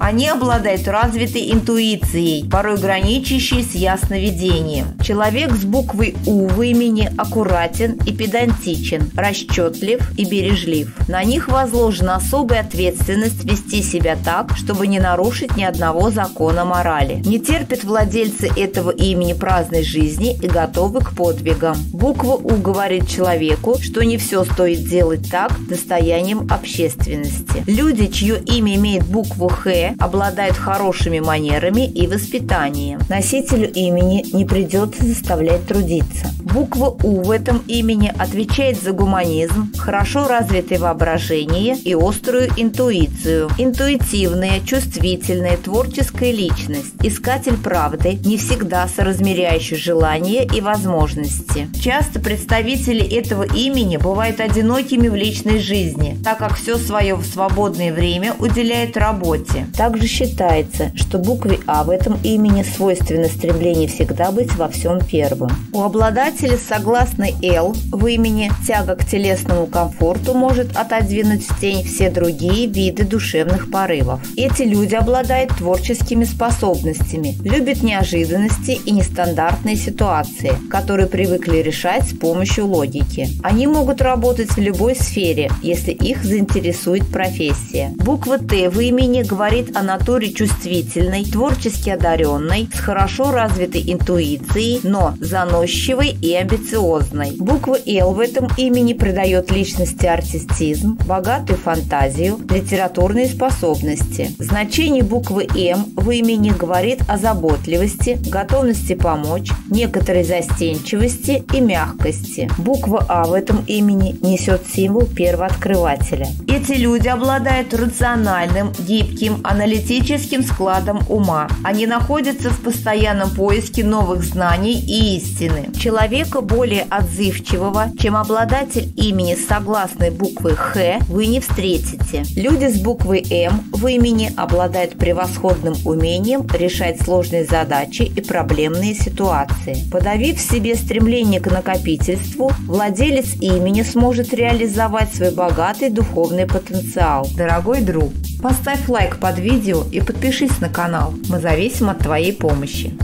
Они обладают развитой интуицией, порой граничащей с ясновидением. Человек с буквой У в имени аккуратен и педантичен, расчетлив и бережлив. На них возложена особая ответственность вести себя так, чтобы не нарушить ни одного закона морали. Не терпят владельцы этого имени праздной жизни и готовы к подвигам. Буква У говорит человеку, что не все стоит делать так достоянием общественности. Люди, чье имя имеет букву Х, обладают хорошими манерами и воспитанием. Носителю имени не придется заставлять трудиться. Буква У в этом имени отвечает за гуманизм, хорошо развитое воображение и острую интуицию. Интуитивная, чувствительная, творческая личность, искатель правды, не всегда соразмеряющий желания и возможности. Часто представители этого имени бывают одинокими в личной жизни, так как все свое свободное время уделяют работе. Также считается, что букве А в этом имени свойственно стремление всегда быть во всем первым. У обладателя согласной «Л» в имени тяга к телесному комфорту может отодвинуть в тень все другие виды душевных порывов. Эти люди обладают творческими способностями, любят неожиданности и нестандартные ситуации, которые привыкли решать с помощью логики. Они могут работать в любой сфере, если их заинтересует профессия. Буква «Т» в имени говорит о натуре чувствительной, творчески одаренной, с хорошо развитой интуицией, но заносчивой и амбициозной. Буква «Л» в этом имени придает личности артистизм, богатую фантазию, литературные способности. Значение буквы «М» в имени говорит о заботливости, готовности помочь, некоторой застенчивости и мягкости. Буква «А» в этом имени несет символ первооткрывателя. Эти люди обладают рациональным, гибким, аналитическим складом ума. Они находятся в постоянном поиске новых знаний и истины. Человека более отзывчивого, чем обладатель имени согласной буквой «Х», вы не встретите. Люди с буквой «М» в имени обладают превосходным умением решать сложные задачи и проблемные ситуации. Подавив в себе стремление к накопительству, владелец имени сможет реализовать свой богатый духовный потенциал. Дорогой друг, поставь лайк под видео и подпишись на канал. Мы зависим от твоей помощи.